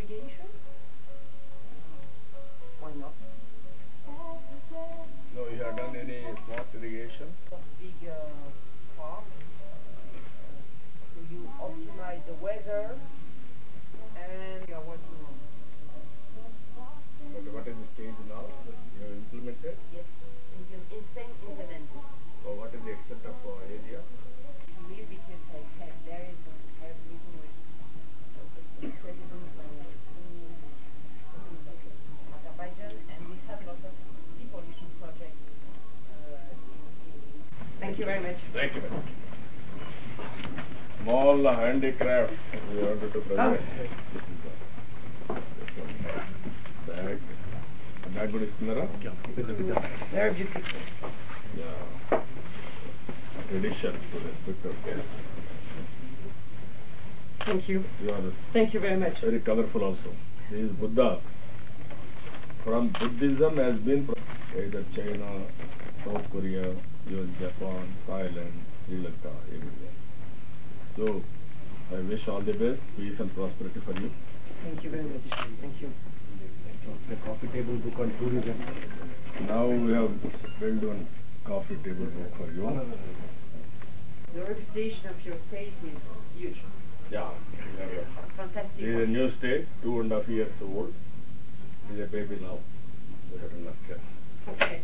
irrigation. Thank you very much. Thank you, madam. Small handicrafts we wanted to present. Bag. Bag కూడా ఇస్తున్నారా? Very beautiful. Yeah. Tradition to respect of care. Thank you. You are Thank you very much. very colorful also. This is Buddha. From Buddhism has been pro- either China, South Korea, US, Japan, Thailand, Sri Lanka, everywhere. So I wish all the best, peace and prosperity for you. Thank you very much. Thank you. It's a coffee table book on tourism. Now we have built one coffee table book for you. The reputation of your state is huge. Yeah. Fantastic. This is a new state, two and a half years old. This is a baby now. We have to nurture. Okay.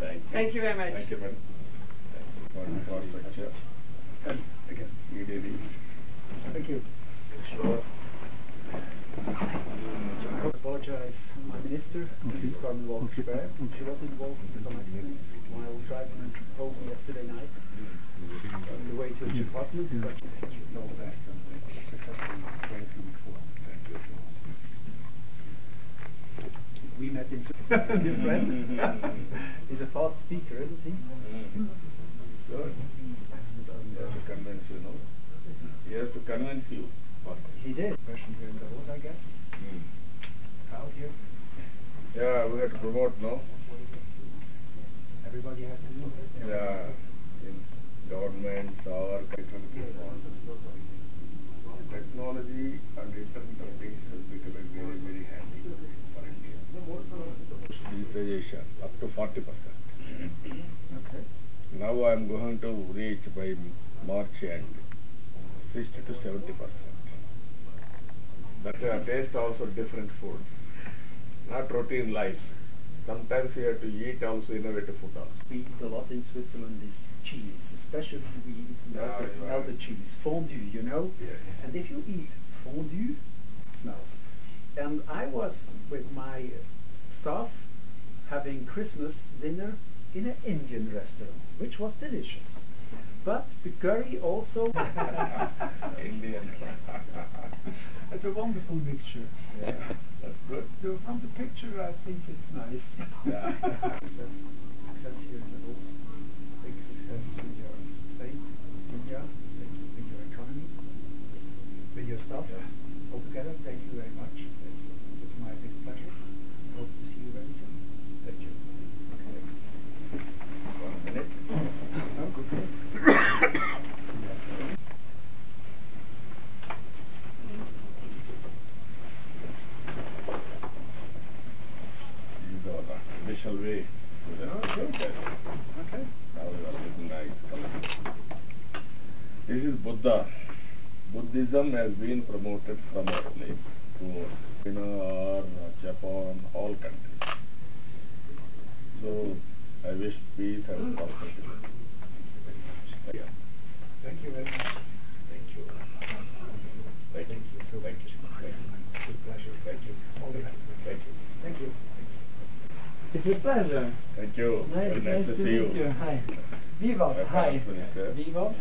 Thank you. Thank you very much. Thank you, madam. Thank you for infrastructure. Thanks again. EDB. Thank you. Sure. I apologize, my minister, Mrs. Carmen Walker She was involved in some accidents while driving home yesterday night on the way to the department. But all the best and successful going through week four. Thank you. We met in Your friend. He's a fast speaker, isn't he? Good. He has to convince you, no? He has to convince you first. He did. Question here in Davos, I guess. Hmm. How here? Yeah, we have to promote, no? Everybody has to do it. Yeah, in governments or technology and internet of things has become a very, very handy for India. Digitization up to forty percent. Okay. Now I am going to reach by March end, sixty to seventy percent. But uh, taste also different foods, not routine life. Sometimes you have to eat also innovative food also. We eat a lot in Switzerland is cheese, especially we eat melted, Yeah, yeah. melted cheese, fondue, you know. Yes. And if you eat fondue, it smells. And I was with my staff having Christmas dinner in an Indian restaurant, which was delicious. But the curry also. Indian. it's a wonderful mixture. yeah, that's good. Though From the picture, I think it's nice. Yeah. success, success here in the Bulls, big success with your state, India, with your economy, with your staff. Altogether, thank you very much. It's my big pleasure. Hope to see you very soon. Thank you. One minute. Oh, good. These are the traditional way. to the Okay. process. Okay. Now you are looking nice. colorful. This is Buddha. Buddhism has been promoted from our place to China or Japan, all countries. So I wish peace and prosperity. Thank you very much. Thank you. you. Thank you. Thank you so Thank you. Thank you. It's a pleasure. Thank you. All the best. Thank you. Thank you. It's a pleasure. Thank you. Nice, Very nice to, to see meet you. Hi. Bibop, My hi. Finance Minister. Bibop,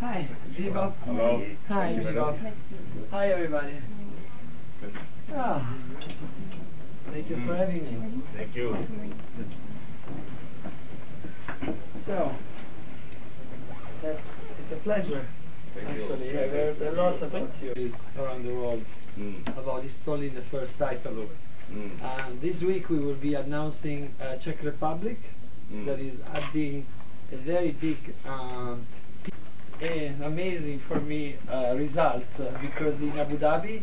hi. Hi. Hello. hi. You, hi everybody. Ah, thank you for having me. Thank you. So, that's it's a pleasure. Thank. Actually, I heard a lot about you is around the world Mm. about installing the first Hyperloop. Mm. And this week we will be announcing uh, Czech Republic Mm. that is adding a very big, um, and amazing for me uh, result uh, because in Abu Dhabi,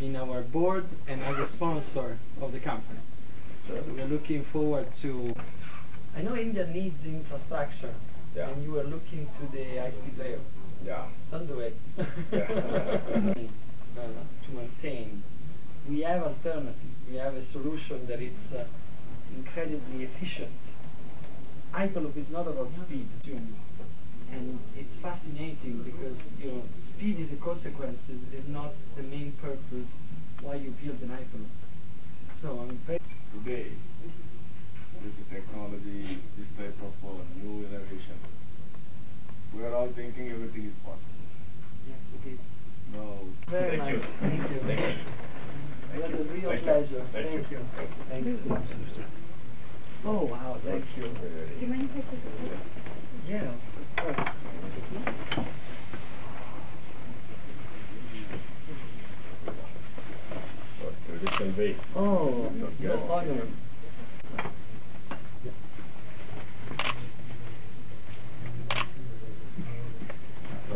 in our board and as a sponsor of the company. So we're looking forward to. I know India needs infrastructure, Yeah. and you are looking to the high-speed rail. Yeah. Don't do it. Uh, to maintain. We have alternative. We have a solution that is uh, incredibly efficient. Hyperloop is not about speed, and it's fascinating because you know speed is a consequence. Is, is not the main purpose why you build an Hyperloop. So I'm very Today, with the technology, this type of uh, new innovation, we are all thinking everything is possible. yes it is. No. Very Thank nice. You. Thank you. Thank you. It was a real Thank you. pleasure. Thank Thank you. you. Thanks. Oh wow, thank you. Do you mind if I take a photo? Yeah, of course. What traditional way. Oh, I'm so Yes. honored.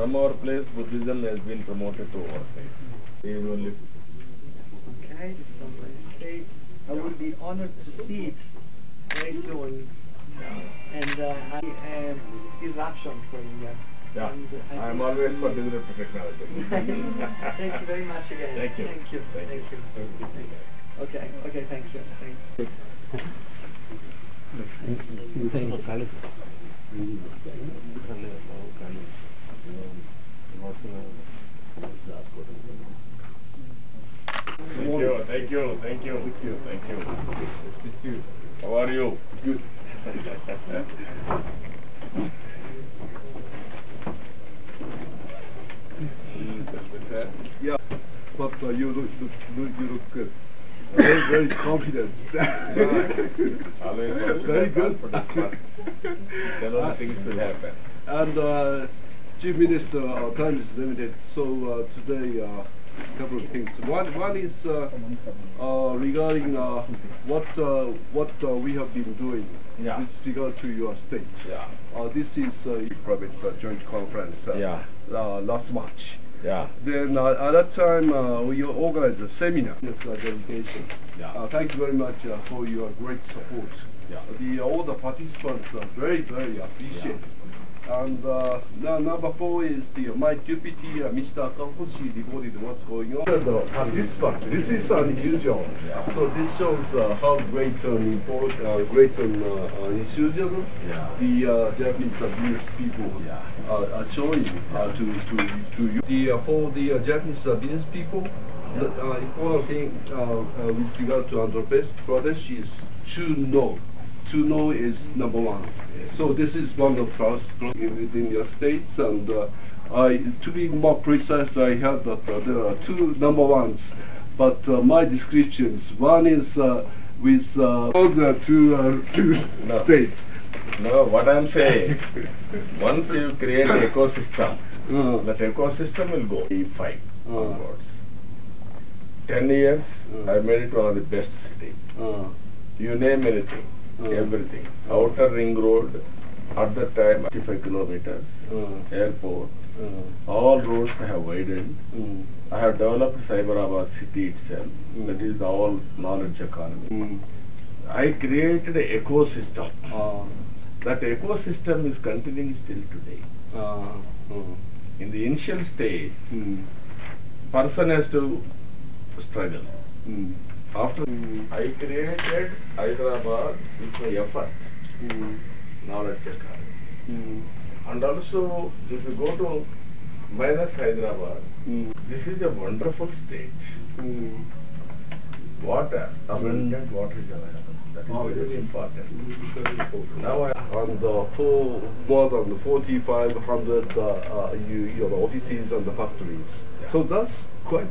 From our place, Buddhism has been promoted to our place. He is only Okay, this is on my stage. I will be honored to see it very soon. And uh, I am disruption for India. Yeah, And, uh, I am always for we- disruptive technologies. Nice. Thank you very much again. Thank you. Thank you. Thank Thank you. you. Thanks. Okay. Okay. Thank you. Thanks. Thank you, thank you, thank you, thank you. Nice to meet you. How are you? Good. Yeah, but uh, you look, look, you look good. Very, very confident. Always Very good. Then only things will happen. and uh, Chief Minister, our time is limited, so uh, today a couple of things. One, one is uh, uh, regarding uh, what uh, what uh, we have been doing Yeah. with regard to your state. Yeah. Uh, this is a private uh, joint conference uh, Yeah. uh, last March. Yeah. Then uh, at that time uh, we organized a seminar. Yes, uh, delegation. Yeah. Uh, thank you very much uh, for your great support. Yeah. The all the participants are very very appreciated. And uh, now number four is the my deputy uh, Mr. Akahoshi reported what's going on. The participant. This is unusual. Yeah. So this shows uh, how great an import, uh, great an uh, uh, enthusiasm Yeah. the uh, Japanese uh, business people Yeah. uh, are showing uh, to to to you. The uh, for the uh, Japanese uh, business people, the uh, important thing uh, uh, with regard to Andhra Pradesh is to know. To know is number one. So this is one of us within your states, and uh, I, to be more precise, I heard that uh, there are two number ones, but uh, my descriptions. One is uh, with uh, all the two uh, two No. states. No, what I'm saying, once you create an ecosystem, Uh, that ecosystem will go five onwards. Ten years. I made it one of the best city. You name anything. Everything. Outer ring road, at that time, 55 kilometers, uh, airport, uh, all roads have widened. mm, I have developed Cyberabad city itself. Mm. That is all knowledge economy. mm, I created an ecosystem. uh, That ecosystem is continuing still today. uh, uh, In the initial stage, mm, person has to struggle. mm, After. I created Hyderabad with my effort, mm, knowledge economy. mm, And also, if you go to minus Hyderabad, Mm. this is a wonderful state. Mm. Water, abundant water is available. That is Oh, very, very important. Now I And uh, for more than 4,500 uh, uh, you, you know, offices and the factories. Yeah. So that's quite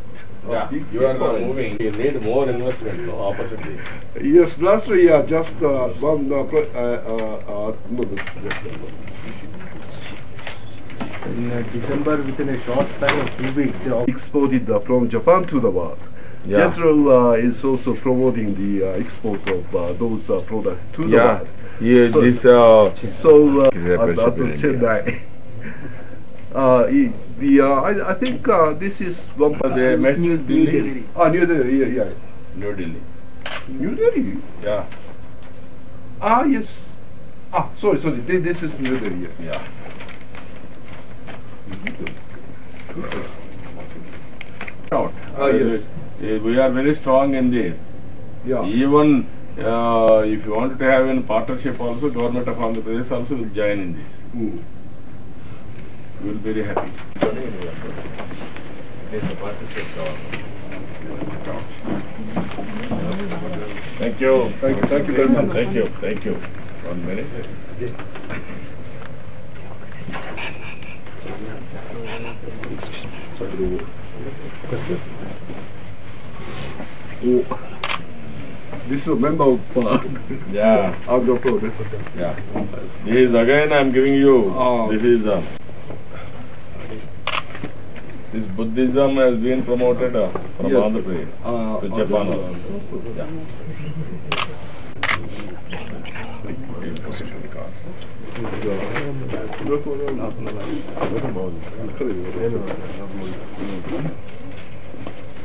a Yeah, big you are now difference. moving. You need more investment, no opportunities. Yes, last year just uh, one uh, pro- uh, uh, uh, no, that's, In uh, December, within a short span of two weeks, they all exported uh, from Japan to the world. Yeah. JETRO uh, is also promoting the uh, export of uh, those uh, products to the Yeah, world. yeah, So- this, uh, So uh, Is there at, pressure at in India? Chennai. Uh, i- the uh, I, I think uh, this is one. Uh, they met New, New New Delhi. Delhi. Ah, New Delhi, yeah, yeah. New Delhi. New Delhi. Yeah, Ah, yes. Ah, sorry, sorry. Thi- This is New Delhi. Yeah. yeah. Out. Ah, yes. Uh, We are very strong in this. Yeah. Even uh, if you want to have a partnership also, government of Andhra Pradesh also will join in this. Mm. We will be very happy. It is a partnership Thank you. Thank- thank you very much. Thank you, thank you. One minute. Excuse Oh. This is a member of uh, Yeah, Andhra Pradesh. yeah. This is again I am giving you, Oh. this is, uh, this Buddhism has been promoted uh, from Yes. Andhra Pradesh Uh, to uh, Japan yes, also. Yeah.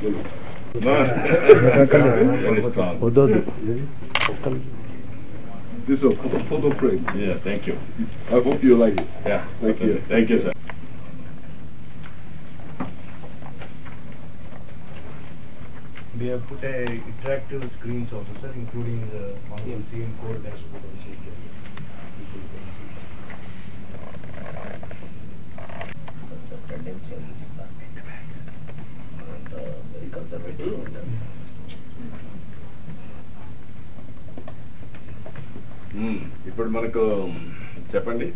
Very strong. This is a photo, photo frame. Yeah, thank you. I hope you like it. Yeah. Thank you. Thank you, sir. We have put a interactive screens also, sir, including the Mongol CM core dashboard also. you people can see very conservative. Hmm. ఇప్పుడు మనకు చెప్పండి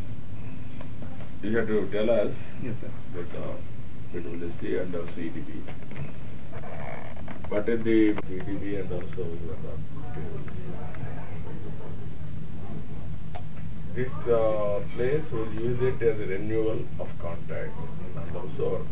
you have to tell us Yes, sir. that uh, PwC and also EDB. What is the EDB and also uh, PwC? This uh, place will use it as a renewal of contacts and also our